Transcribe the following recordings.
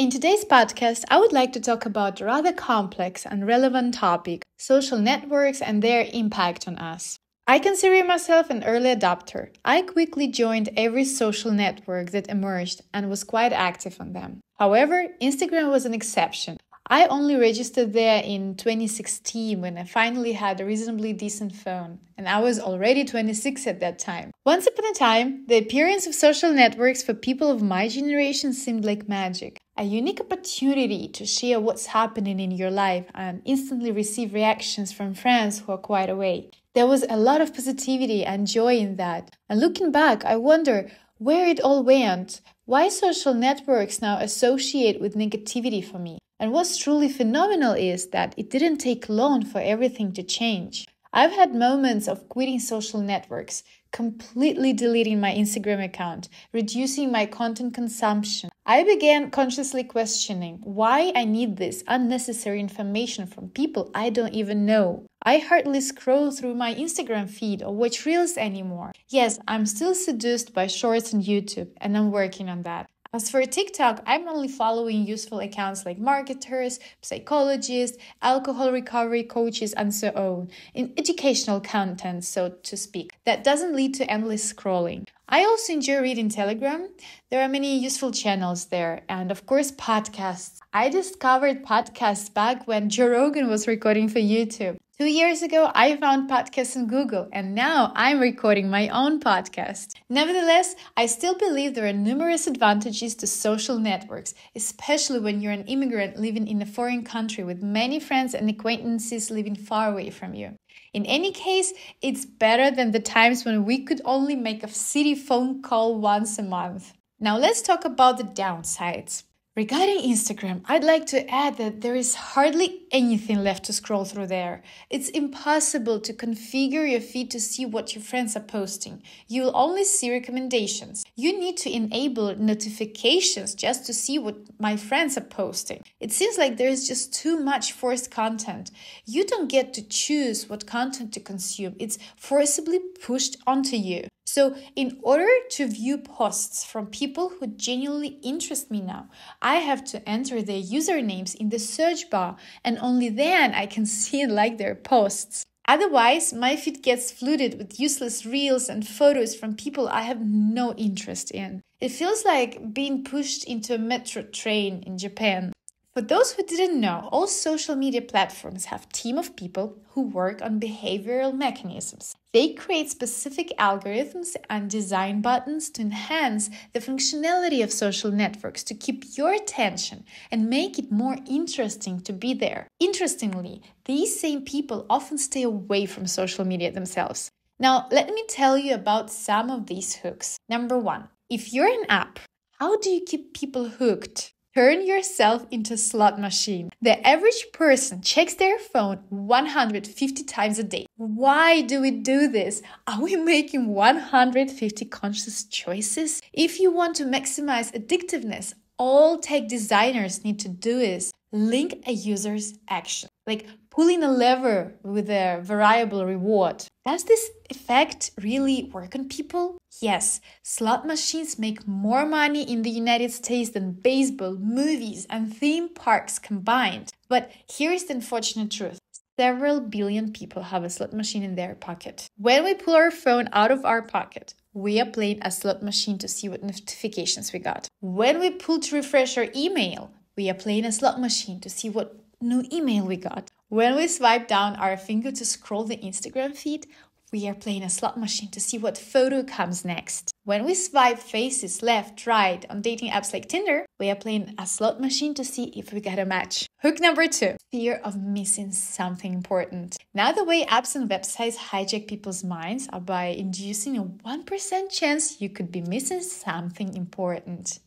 In today's podcast, I would like to talk about a rather complex and relevant topic social networks and their impact on us. I consider myself an early adopter. I quickly joined every social network that emerged and was quite active on them. However, Instagram was an exception. I only registered there in 2016 when I finally had a reasonably decent phone, and I was already 26 at that time. Once upon a time, the appearance of social networks for people of my generation seemed like magic. A unique opportunity to share what's happening in your life and instantly receive reactions from friends who are quite away. There was a lot of positivity and joy in that. And looking back, I wonder where it all went, why social networks now associate with negativity for me. And what's truly phenomenal is that it didn't take long for everything to change. I've had moments of quitting social networks, completely deleting my Instagram account, reducing my content consumption. I began consciously questioning why I need this unnecessary information from people I don't even know. I hardly scroll through my Instagram feed or watch reels anymore. Yes, I'm still seduced by shorts on YouTube, and I'm working on that. As for TikTok, I'm only following useful accounts like marketers, psychologists, alcohol recovery coaches, and so on, in educational content, so to speak, that doesn't lead to endless scrolling. I also enjoy reading Telegram. There are many useful channels there, and of course, podcasts. I discovered podcasts back when Joe Rogan was recording for YouTube. Two years ago, I found podcasts on Google, and now I'm recording my own podcast. Nevertheless, I still believe there are numerous advantages to social networks, especially when you're an immigrant living in a foreign country with many friends and acquaintances living far away from you. In any case, it's better than the times when we could only make a city phone call once a month. Now, let's talk about the downsides. Regarding Instagram, I'd like to add that there is hardly anything left to scroll through there. It's impossible to configure your feed to see what your friends are posting. You'll only see recommendations. You need to enable notifications just to see what my friends are posting. It seems like there is just too much forced content. You don't get to choose what content to consume, it's forcibly pushed onto you. So, in order to view posts from people who genuinely interest me now, I have to enter their usernames in the search bar, and only then I can see and like their posts. Otherwise, my feed gets flooded with useless reels and photos from people I have no interest in. It feels like being pushed into a metro train in Japan. For those who didn't know, all social media platforms have team of people who work on behavioral mechanisms. They create specific algorithms and design buttons to enhance the functionality of social networks to keep your attention and make it more interesting to be there. Interestingly, these same people often stay away from social media themselves. Now, let me tell you about some of these hooks. Number one, if you're an app, how do you keep people hooked? Turn yourself into a slot machine. The average person checks their phone 150 times a day. Why do we do this? Are we making 150 conscious choices? If you want to maximize addictiveness, all tech designers need to do is link a user's action, like pulling a lever with a variable reward. Does this effect really work on people? Yes, slot machines make more money in the United States than baseball, movies, and theme parks combined. But here's the unfortunate truth. Several billion people have a slot machine in their pocket. When we pull our phone out of our pocket, we are playing a slot machine to see what notifications we got. When we pull to refresh our email, we are playing a slot machine to see what new email we got. When we swipe down our finger to scroll the Instagram feed, we are playing a slot machine to see what photo comes next. When we swipe faces left, right on dating apps like Tinder, we are playing a slot machine to see if we get a match. Hook number two fear of missing something important. Now, the way apps and websites hijack people's minds are by inducing a 1% chance you could be missing something important.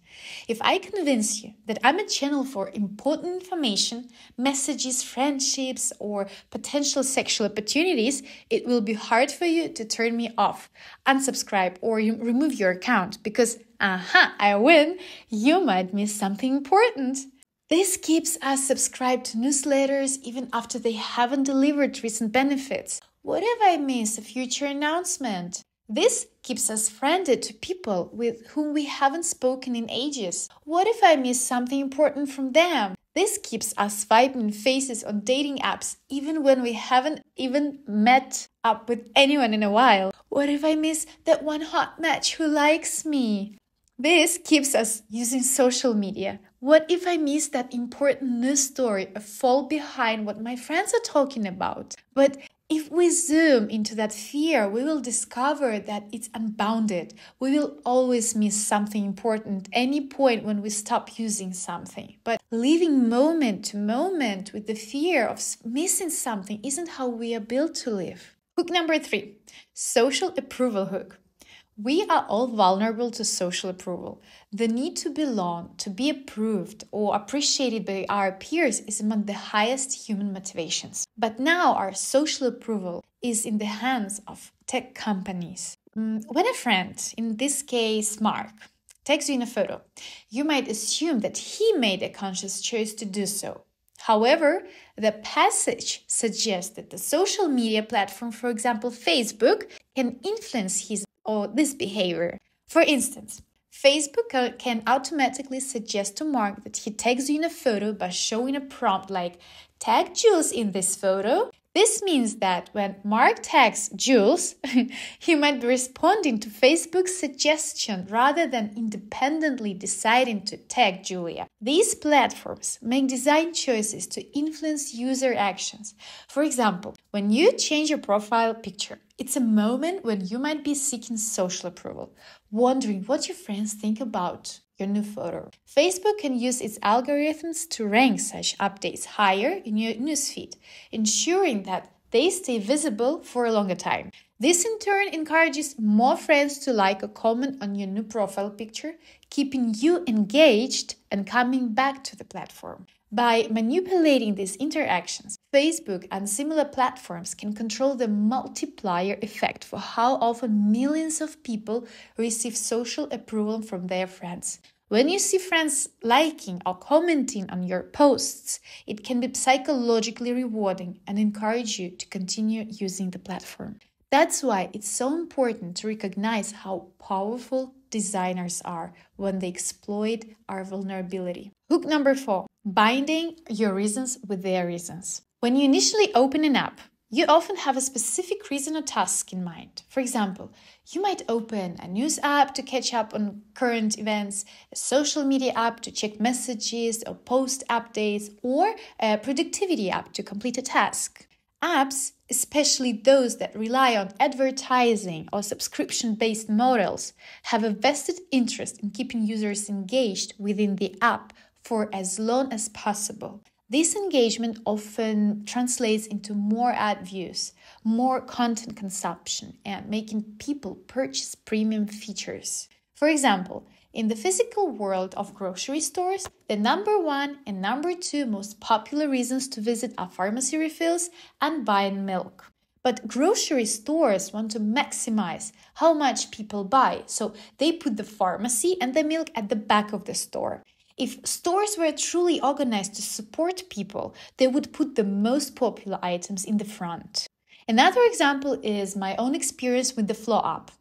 If I convince you that I'm a channel for important information, messages, friendships, or potential sexual opportunities, it will be hard for you to turn me off, unsubscribe, or remove your account because, aha, I win, you might miss something important. This keeps us subscribed to newsletters even after they haven't delivered recent benefits. What if I miss a future announcement? This keeps us friended to people with whom we haven't spoken in ages. What if I miss something important from them? This keeps us vibing faces on dating apps even when we haven't even met up with anyone in a while. What if I miss that one hot match who likes me? This keeps us using social media. What if I miss that important news story or fall behind what my friends are talking about? But if we zoom into that fear, we will discover that it's unbounded. We will always miss something important any point when we stop using something. But living moment to moment with the fear of missing something isn't how we are built to live. Hook number three social approval hook. We are all vulnerable to social approval. The need to belong, to be approved or appreciated by our peers is among the highest human motivations. But now our social approval is in the hands of tech companies. Mm, when a friend, in this case Mark, takes you in a photo, you might assume that he made a conscious choice to do so. However, the passage suggests that the social media platform, for example, Facebook, can influence his or this behavior. For instance, Facebook can automatically suggest to Mark that he tags you in a photo by showing a prompt like, tag Jules in this photo, this means that when Mark tags Jules, he might be responding to Facebook's suggestion rather than independently deciding to tag Julia. These platforms make design choices to influence user actions. For example, when you change your profile picture, it's a moment when you might be seeking social approval, wondering what your friends think about your new photo. Facebook can use its algorithms to rank such updates higher in your newsfeed, ensuring that they stay visible for a longer time. This in turn encourages more friends to like or comment on your new profile picture, keeping you engaged and coming back to the platform. By manipulating these interactions, Facebook and similar platforms can control the multiplier effect for how often millions of people receive social approval from their friends. When you see friends liking or commenting on your posts, it can be psychologically rewarding and encourage you to continue using the platform. That's why it's so important to recognize how powerful designers are when they exploit our vulnerability. Hook number four binding your reasons with their reasons. When you initially open an app, you often have a specific reason or task in mind. For example, you might open a news app to catch up on current events, a social media app to check messages or post updates, or a productivity app to complete a task. Apps, especially those that rely on advertising or subscription based models, have a vested interest in keeping users engaged within the app for as long as possible. This engagement often translates into more ad views, more content consumption, and making people purchase premium features. For example, in the physical world of grocery stores, the number one and number two most popular reasons to visit are pharmacy refills and buying milk. But grocery stores want to maximize how much people buy, so they put the pharmacy and the milk at the back of the store. If stores were truly organized to support people, they would put the most popular items in the front. Another example is my own experience with the Flo app.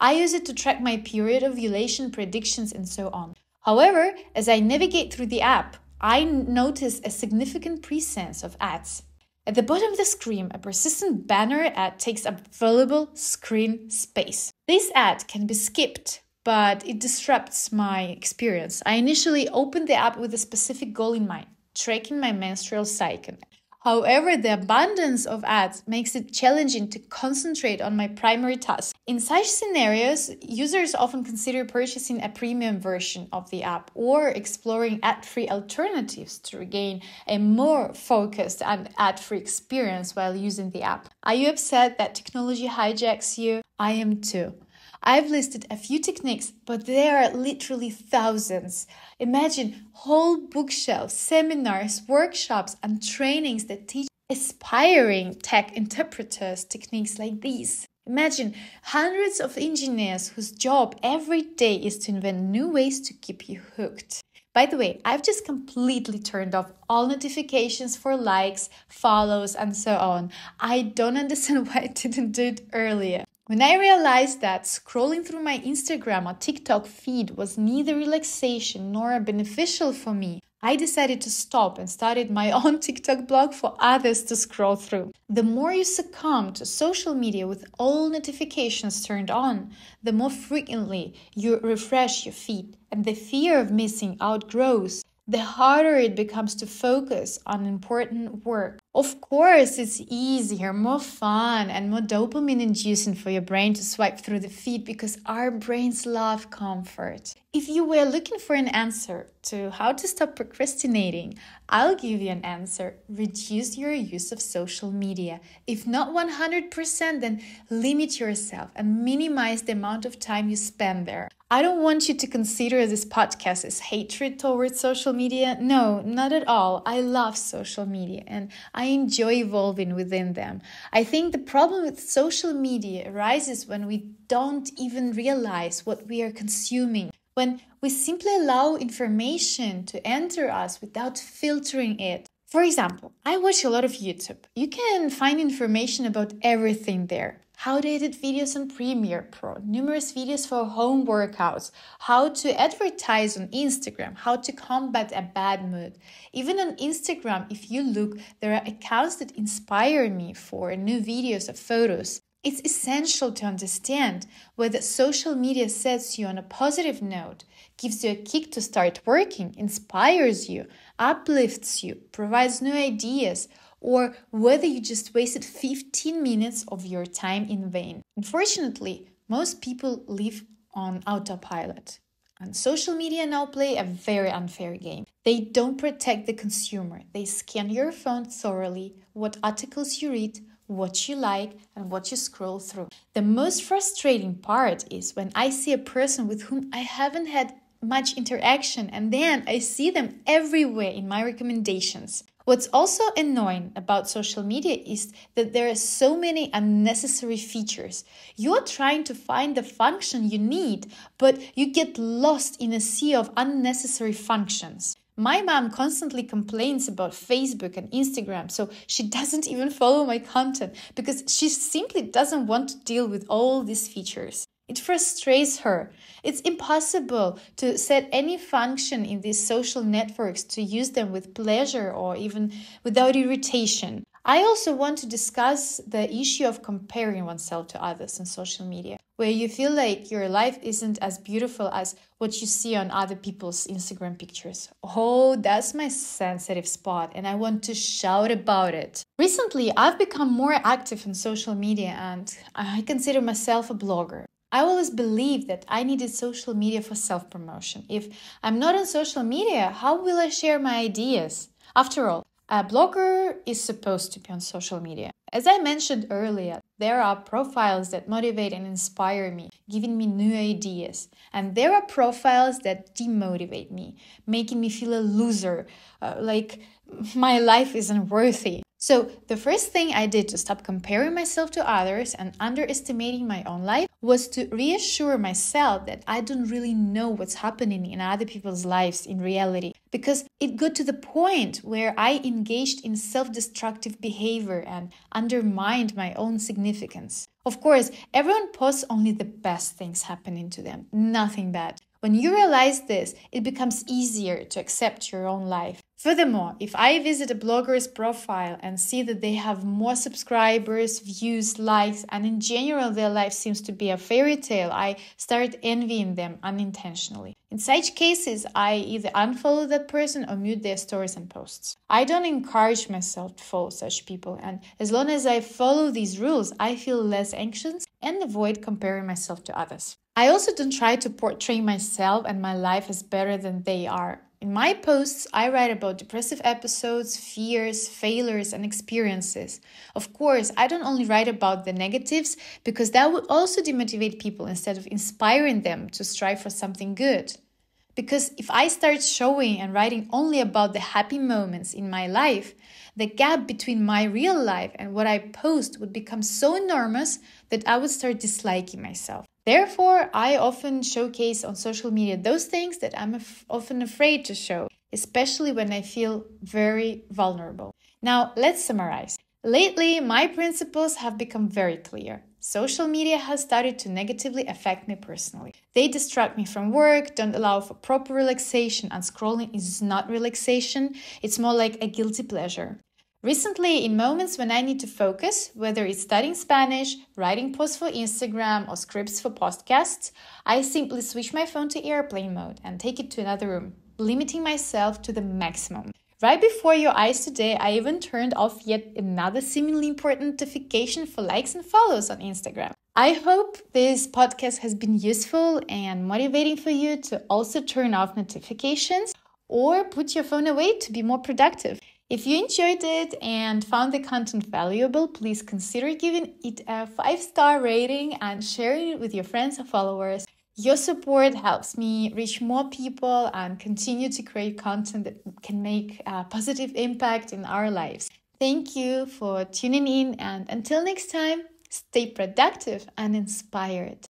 I use it to track my period of ovulation predictions and so on. However, as I navigate through the app, I notice a significant presence of ads. At the bottom of the screen, a persistent banner ad takes up valuable screen space. This ad can be skipped, but it disrupts my experience. I initially opened the app with a specific goal in mind tracking my menstrual cycle. However, the abundance of ads makes it challenging to concentrate on my primary task. In such scenarios, users often consider purchasing a premium version of the app or exploring ad free alternatives to regain a more focused and ad free experience while using the app. Are you upset that technology hijacks you? I am too. I've listed a few techniques, but there are literally thousands. Imagine whole bookshelves, seminars, workshops, and trainings that teach aspiring tech interpreters techniques like these. Imagine hundreds of engineers whose job every day is to invent new ways to keep you hooked. By the way, I've just completely turned off all notifications for likes, follows, and so on. I don't understand why I didn't do it earlier. When I realized that scrolling through my Instagram or TikTok feed was neither relaxation nor beneficial for me, I decided to stop and started my own TikTok blog for others to scroll through. The more you succumb to social media with all notifications turned on, the more frequently you refresh your feed, and the fear of missing out grows the harder it becomes to focus on important work. Of course, it's easier, more fun, and more dopamine inducing for your brain to swipe through the feed because our brains love comfort. If you were looking for an answer to how to stop procrastinating, I'll give you an answer. Reduce your use of social media. If not 100%, then limit yourself and minimize the amount of time you spend there. I don't want you to consider this podcast as hatred towards social media. No, not at all. I love social media and I enjoy evolving within them. I think the problem with social media arises when we don't even realize what we are consuming, when we simply allow information to enter us without filtering it. For example, I watch a lot of YouTube. You can find information about everything there how to edit videos on Premiere Pro, numerous videos for home workouts, how to advertise on Instagram, how to combat a bad mood. Even on Instagram, if you look, there are accounts that inspire me for new videos of photos. It's essential to understand whether social media sets you on a positive note, gives you a kick to start working, inspires you, uplifts you, provides new ideas, or whether you just wasted 15 minutes of your time in vain. Unfortunately, most people live on autopilot. And social media now play a very unfair game. They don't protect the consumer. They scan your phone thoroughly, what articles you read, what you like, and what you scroll through. The most frustrating part is when I see a person with whom I haven't had much interaction and then I see them everywhere in my recommendations. What's also annoying about social media is that there are so many unnecessary features. You're trying to find the function you need, but you get lost in a sea of unnecessary functions. My mom constantly complains about Facebook and Instagram, so she doesn't even follow my content because she simply doesn't want to deal with all these features. It frustrates her. It's impossible to set any function in these social networks to use them with pleasure or even without irritation. I also want to discuss the issue of comparing oneself to others on social media, where you feel like your life isn't as beautiful as what you see on other people's Instagram pictures. Oh, that's my sensitive spot, and I want to shout about it. Recently, I've become more active on social media and I consider myself a blogger. I always believed that I needed social media for self promotion. If I'm not on social media, how will I share my ideas? After all, a blogger is supposed to be on social media. As I mentioned earlier, there are profiles that motivate and inspire me, giving me new ideas. And there are profiles that demotivate me, making me feel a loser, uh, like my life isn't worthy. So, the first thing I did to stop comparing myself to others and underestimating my own life was to reassure myself that I don't really know what's happening in other people's lives in reality. Because it got to the point where I engaged in self destructive behavior and undermined my own significance. Of course, everyone posts only the best things happening to them, nothing bad. When you realize this, it becomes easier to accept your own life. Furthermore, if I visit a blogger's profile and see that they have more subscribers, views, likes, and in general their life seems to be a fairy tale, I start envying them unintentionally. In such cases, I either unfollow that person or mute their stories and posts. I don't encourage myself to follow such people, and as long as I follow these rules, I feel less anxious and avoid comparing myself to others. I also don't try to portray myself and my life as better than they are. In my posts, I write about depressive episodes, fears, failures, and experiences. Of course, I don't only write about the negatives because that would also demotivate people instead of inspiring them to strive for something good. Because if I start showing and writing only about the happy moments in my life, the gap between my real life and what I post would become so enormous that I would start disliking myself. Therefore, I often showcase on social media those things that I'm af- often afraid to show, especially when I feel very vulnerable. Now, let's summarize. Lately, my principles have become very clear. social media has started to negatively affect me personally. They distract me from work, don't allow for proper relaxation, and scrolling is not relaxation, it's more like a guilty pleasure. Recently, in moments when I need to focus, whether it's studying Spanish, writing posts for Instagram, or scripts for podcasts, I simply switch my phone to airplane mode and take it to another room, limiting myself to the maximum. Right before your eyes today, I even turned off yet another seemingly important notification for likes and follows on Instagram. I hope this podcast has been useful and motivating for you to also turn off notifications or put your phone away to be more productive. If you enjoyed it and found the content valuable, please consider giving it a five star rating and sharing it with your friends and followers. Your support helps me reach more people and continue to create content that can make a positive impact in our lives. Thank you for tuning in, and until next time, stay productive and inspired.